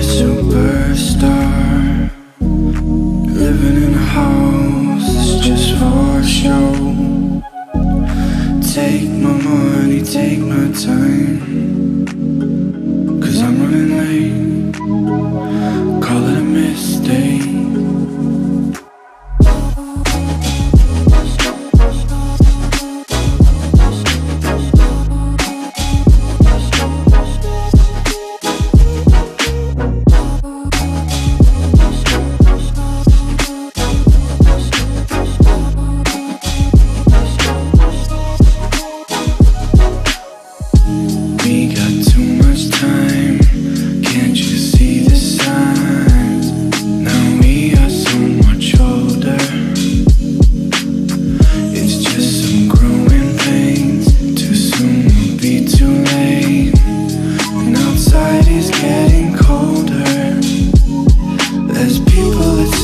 superstar. Living in a house that's just for show. Take my money, take my time.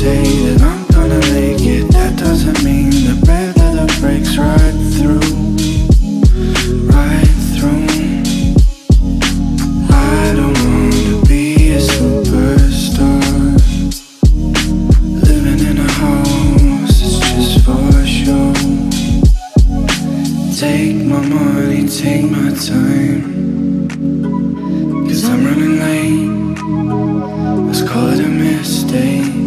Say that I'm gonna make it. That doesn't mean the red leather breaks right through. Right through. I don't wanna be a superstar. Living in a house that's just for show. Take my money, take my time. Cause I'm running late. Let's call it a mistake.